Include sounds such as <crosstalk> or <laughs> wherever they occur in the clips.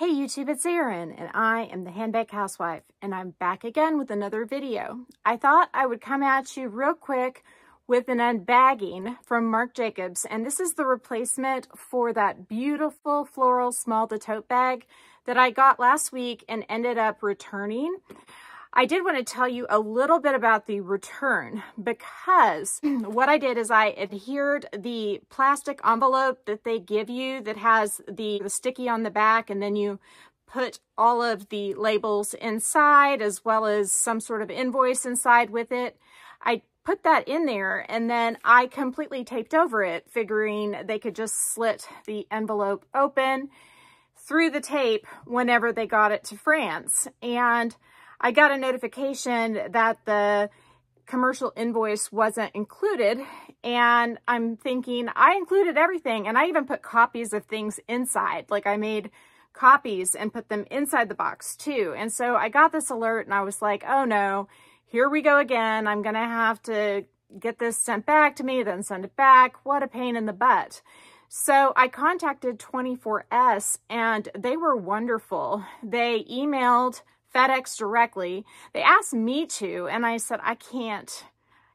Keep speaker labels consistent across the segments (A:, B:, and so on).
A: Hey YouTube, it's Erin, and I am the Handbag Housewife, and I'm back again with another video. I thought I would come at you real quick with an unbagging from Marc Jacobs, and this is the replacement for that beautiful floral small to tote bag that I got last week and ended up returning. I did want to tell you a little bit about the return because <clears throat> what I did is I adhered the plastic envelope that they give you that has the, the sticky on the back and then you put all of the labels inside as well as some sort of invoice inside with it. I put that in there and then I completely taped over it figuring they could just slit the envelope open through the tape whenever they got it to France. And I got a notification that the commercial invoice wasn't included and I'm thinking I included everything and I even put copies of things inside. Like I made copies and put them inside the box too. And so I got this alert and I was like oh no. Here we go again. I'm gonna have to get this sent back to me then send it back. What a pain in the butt. So I contacted 24S and they were wonderful. They emailed FedEx directly. They asked me to, and I said, I can't.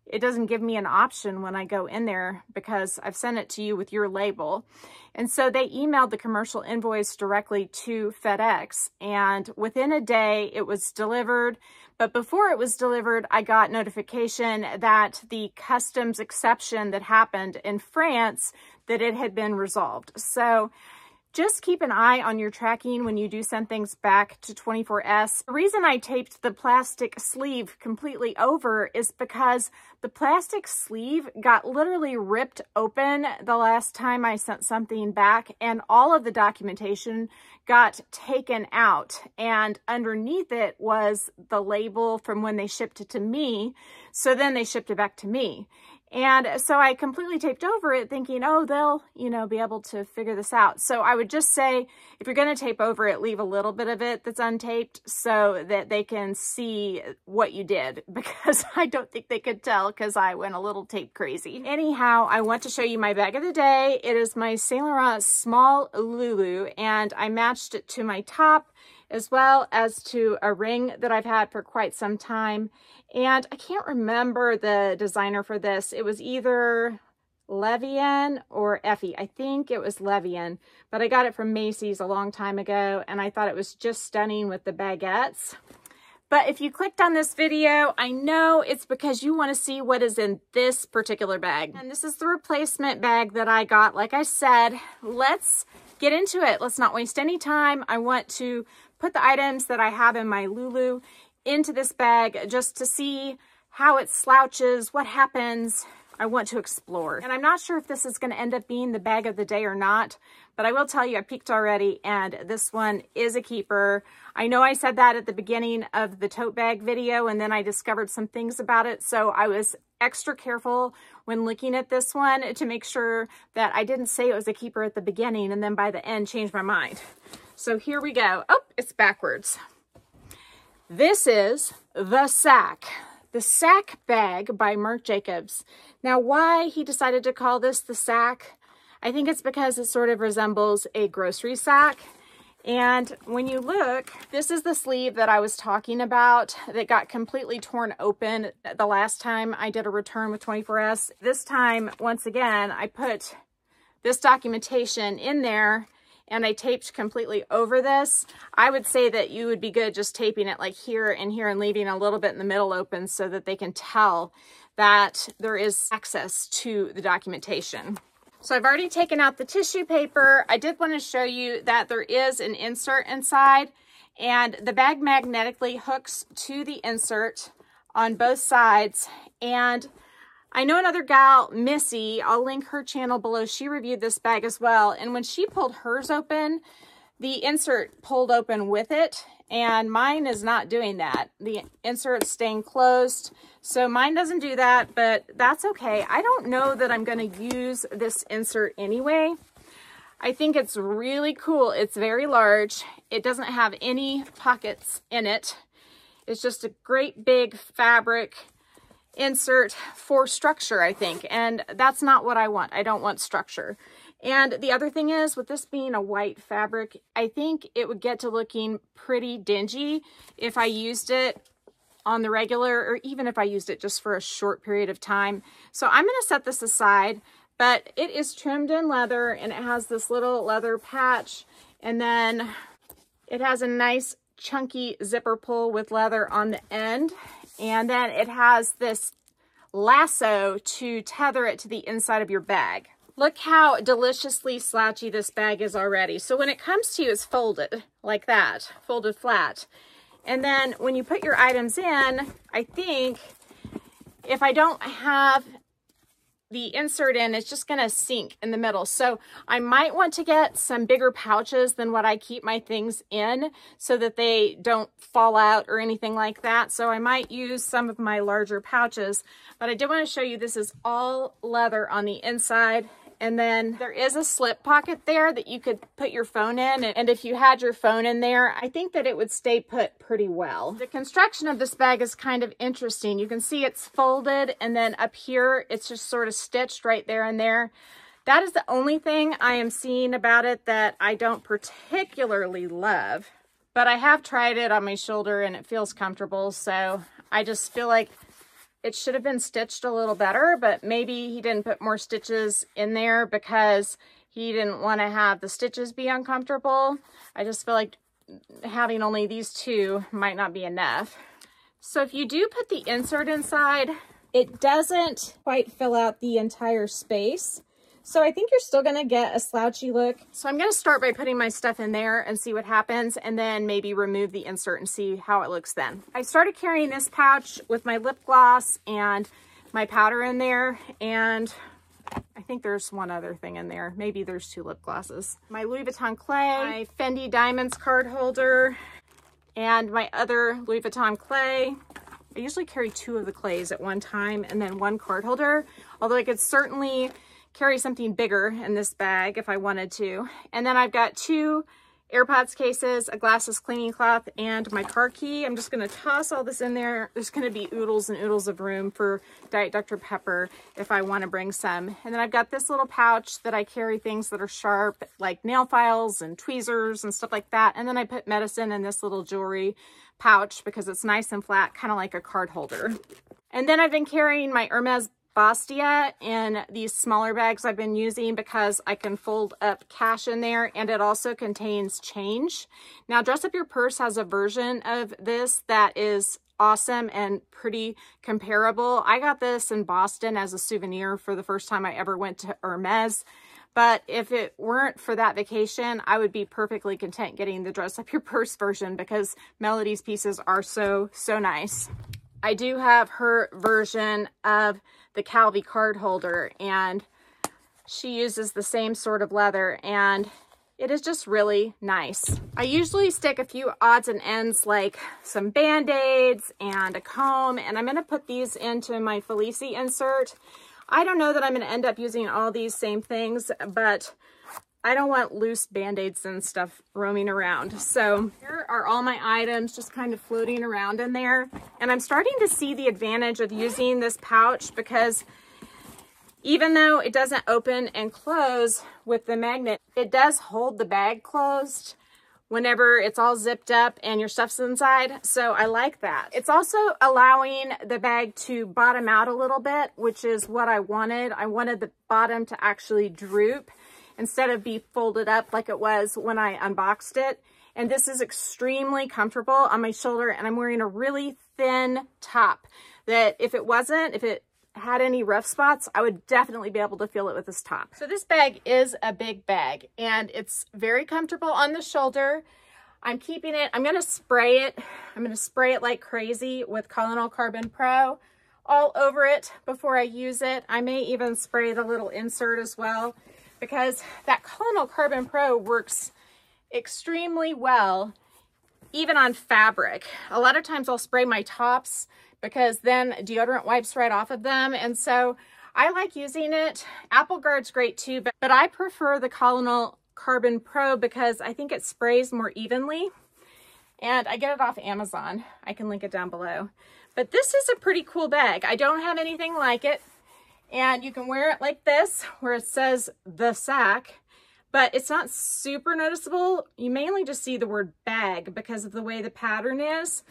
A: It doesn't give me an option when I go in there because I've sent it to you with your label. And so they emailed the commercial invoice directly to FedEx. And within a day, it was delivered. But before it was delivered, I got notification that the customs exception that happened in France, that it had been resolved. So just keep an eye on your tracking when you do send things back to 24S. The reason I taped the plastic sleeve completely over is because the plastic sleeve got literally ripped open the last time I sent something back and all of the documentation got taken out and underneath it was the label from when they shipped it to me. So then they shipped it back to me. And so I completely taped over it thinking, oh, they'll, you know, be able to figure this out. So I would just say, if you're going to tape over it, leave a little bit of it that's untaped so that they can see what you did <laughs> because I don't think they could tell because I went a little tape crazy. Anyhow, I want to show you my bag of the day. It is my Saint Laurent Small Lulu and I matched it to my top as well as to a ring that I've had for quite some time. And I can't remember the designer for this. It was either Le Vian or Effy. I think it was Le Vian, but I got it from Macy's a long time ago and I thought it was just stunning with the baguettes. But if you clicked on this video, I know it's because you want to see what is in this particular bag. And this is the replacement bag that I got. Like I said, let's get into it. Let's not waste any time. I want to put the items that I have in my Lulu into this bag just to see how it slouches, what happens. I want to explore. And I'm not sure if this is going to end up being the bag of the day or not, but I will tell you I peeked already and this one is a keeper. I know I said that at the beginning of the tote bag video and then I discovered some things about it. So I was extra careful when looking at this one to make sure that I didn't say it was a keeper at the beginning and then by the end change my mind. So here we go. Oh, it's backwards. This is the sack. The Sack Bag by Marc Jacobs. Now, why he decided to call this the sack, I think it's because it sort of resembles a grocery sack. And when you look, this is the sleeve that I was talking about that got completely torn open the last time I did a return with 24S. This time, once again, I put this documentation in there and I taped completely over this, I would say that you would be good just taping it like here and here and leaving a little bit in the middle open so that they can tell that there is access to the documentation. So I've already taken out the tissue paper. I did want to show you that there is an insert inside and the bag magnetically hooks to the insert on both sides and I know another gal, Missy, I'll link her channel below. She reviewed this bag as well. And when she pulled hers open, the insert pulled open with it. And mine is not doing that. The insert's staying closed. So mine doesn't do that, but that's okay. I don't know that I'm going to use this insert anyway. I think it's really cool. It's very large. It doesn't have any pockets in it. It's just a great big fabric insert for structure, I think. And that's not what I want. I don't want structure. And the other thing is, with this being a white fabric, I think it would get to looking pretty dingy if I used it on the regular or even if I used it just for a short period of time. So I'm going to set this aside, but it is trimmed in leather and it has this little leather patch and then it has a nice chunky zipper pull with leather on the end. And then it has this lasso to tether it to the inside of your bag. Look how deliciously slouchy this bag is already. So when it comes to you, it's folded like that, folded flat. And then when you put your items in, I think if I don't have the insert in, it's just gonna sink in the middle. So I might want to get some bigger pouches than what I keep my things in so that they don't fall out or anything like that. So I might use some of my larger pouches, but I did wanna show you this is all leather on the inside and then there is a slip pocket there that you could put your phone in. And if you had your phone in there, I think that it would stay put pretty well. The construction of this bag is kind of interesting. You can see it's folded and then up here, it's just sort of stitched right there and there. That is the only thing I am seeing about it that I don't particularly love. But I have tried it on my shoulder and it feels comfortable. So I just feel like it should have been stitched a little better, but maybe he didn't put more stitches in there because he didn't want to have the stitches be uncomfortable. I just feel like having only these two might not be enough. So if you do put the insert inside, it doesn't quite fill out the entire space. So I think you're still going to get a slouchy look. So I'm going to start by putting my stuff in there and see what happens and then maybe remove the insert and see how it looks then. I started carrying this pouch with my lip gloss and my powder in there and I think there's one other thing in there. Maybe there's two lip glosses. My Louis Vuitton clay, my Fendi Diamonds card holder, and my other Louis Vuitton clay. I usually carry two of the clays at one time and then one card holder, although I could certainly carry something bigger in this bag if I wanted to. And then I've got two AirPods cases, a glasses cleaning cloth, and my car key. I'm just going to toss all this in there. There's going to be oodles and oodles of room for Diet Dr. Pepper if I want to bring some. And then I've got this little pouch that I carry things that are sharp, like nail files and tweezers and stuff like that. And then I put medicine in this little jewelry pouch because it's nice and flat, kind of like a card holder. And then I've been carrying my Hermes Bastia in these smaller bags I've been using because I can fold up cash in there and it also contains change. Now Dress Up Your Purse has a version of this that is awesome and pretty comparable. I got this in Boston as a souvenir for the first time I ever went to Hermes. But if it weren't for that vacation, I would be perfectly content getting the Dress Up Your Purse <laughs> version because Melody's pieces are so, so nice. I do have her version of the Calvi card holder and she uses the same sort of leather and it is just really nice. I usually stick a few odds and ends like some band-aids and a comb and I'm going to put these into my Félicie insert. I don't know that I'm going to end up using all these same things, but I don't want loose band-aids and stuff roaming around. So here are all my items just kind of floating around in there. And I'm starting to see the advantage of using this pouch because even though it doesn't open and close with the magnet, it does hold the bag closed whenever it's all zipped up and your stuff's inside. So I like that. It's also allowing the bag to bottom out a little bit, which is what I wanted. I wanted the bottom to actually droop instead of be folded up like it was when I unboxed it. And this is extremely comfortable on my shoulder and I'm wearing a really thin top that if it wasn't, if it had any rough spots, I would definitely be able to feel it with this top. So this bag is a big bag and it's very comfortable on the shoulder. I'm keeping it, I'm gonna spray it. I'm gonna spray it like crazy with Collonil Carbon Pro all over it before I use it. I may even spray the little insert as well because that Collonil Carbon Pro works extremely well even on fabric. A lot of times I'll spray my tops because then deodorant wipes right off of them. And so I like using it. Apple Garde's great too, but, but I prefer the Collonil Carbon Pro because I think it sprays more evenly. And I get it off Amazon. I can link it down below. But this is a pretty cool bag. I don't have anything like it. And you can wear it like this, where it says the sack, but it's not super noticeable. You mainly just see the word bag because of the way the pattern is.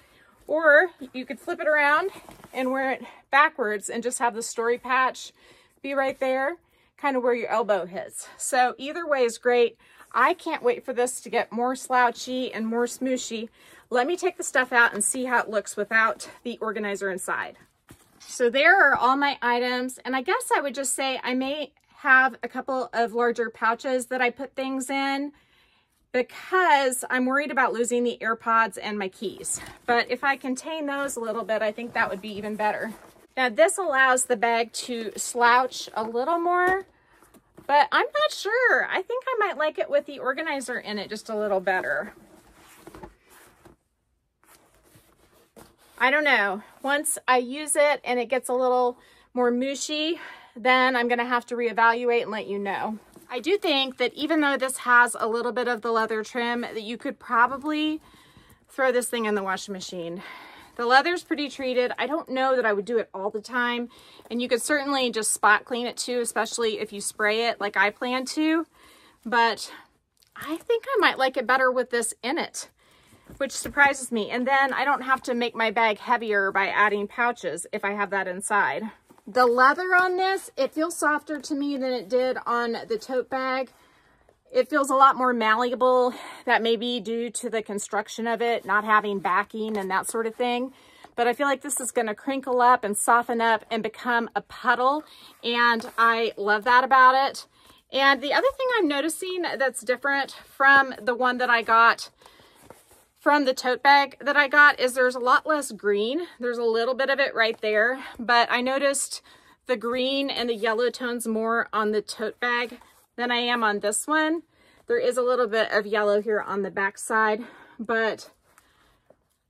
A: Or you could flip it around and wear it backwards and just have the story patch be right there, kind of where your elbow hits. So either way is great. I can't wait for this to get more slouchy and more smooshy. Let me take the stuff out and see how it looks without the organizer inside. So there are all my items. And I guess I would just say I may have a couple of larger pouches that I put things in because I'm worried about losing the AirPods and my keys. But if I contain those a little bit, I think that would be even better. Now this allows the bag to slouch a little more, but I'm not sure. I think I might like it with the organizer in it just a little better. I don't know. Once I use it and it gets a little more mushy, then I'm going to have to reevaluate and let you know. I do think that even though this has a little bit of the leather trim, that you could probably throw this thing in the washing machine. The leather's pretty treated. I don't know that I would do it all the time. And you could certainly just spot clean it too, especially if you spray it like I plan to. But I think I might like it better with this in it, which surprises me. And then I don't have to make my bag heavier by adding pouches if I have that inside. The leather on this, it feels softer to me than it did on the tote bag. It feels a lot more malleable. That may be due to the construction of it, not having backing and that sort of thing. But I feel like this is going to crinkle up and soften up and become a puddle. And I love that about it. And the other thing I'm noticing that's different from the one that I got from the tote bag that I got is there's a lot less green. There's a little bit of it right there, but I noticed the green and the yellow tones more on the tote bag than I am on this one. There is a little bit of yellow here on the back side, but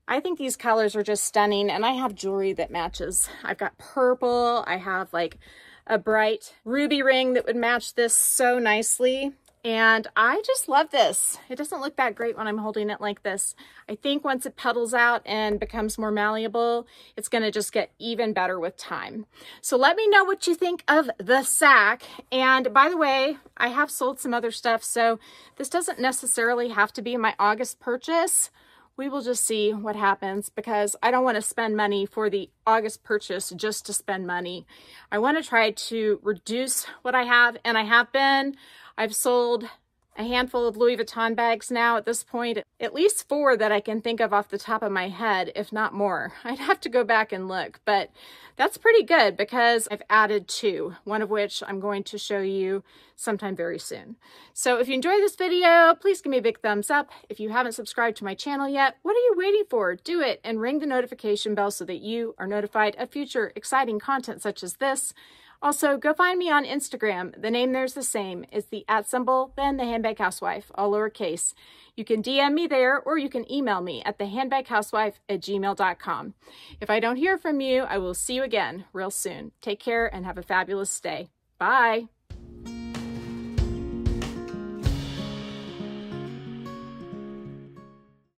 A: I think these colors are just stunning and I have jewelry that matches. I've got purple, I have like a bright ruby ring that would match this so nicely. And I just love this. It doesn't look that great when I'm holding it like this. I think once it petals out and becomes more malleable, it's gonna just get even better with time. So let me know what you think of the sack. And by the way, I have sold some other stuff, so this doesn't necessarily have to be my August purchase. We will just see what happens because I don't want to spend money for the August purchase just to spend money. I want to try to reduce what I have, and I have been. I've sold a handful of Louis Vuitton bags now at this point, at least four that I can think of off the top of my head, if not more. <laughs> I'd have to go back and look, but that's pretty good because I've added two, one of which I'm going to show you sometime very soon. So if you enjoyed this video, please give me a big thumbs up. If you haven't subscribed to my channel yet, what are you waiting for? Do it and ring the notification bell so that you are notified of future exciting content such as this. Also, go find me on Instagram. The name there's the same. It's the at symbol, then the handbag housewife, all lowercase. You can DM me there or you can email me at thehandbaghousewife at gmail.com. If I don't hear from you, I will see you again real soon. Take care and have a fabulous day. Bye.